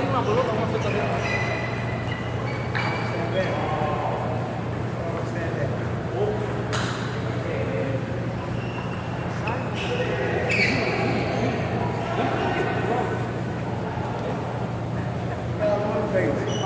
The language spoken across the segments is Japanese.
no cae una pelota, no se Vamos!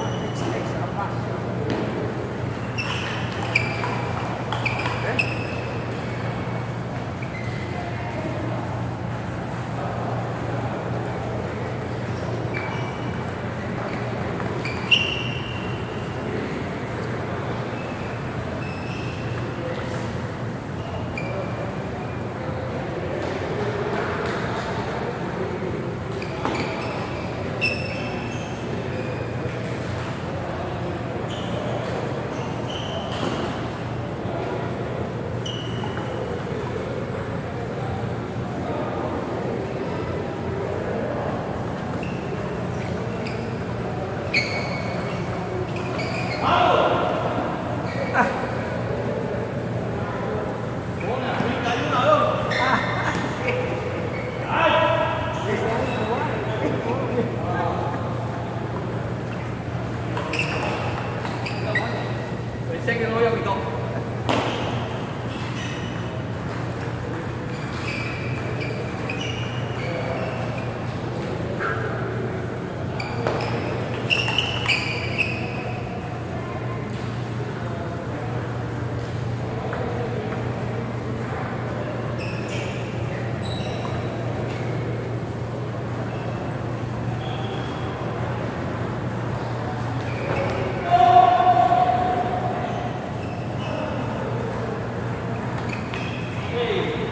Hey.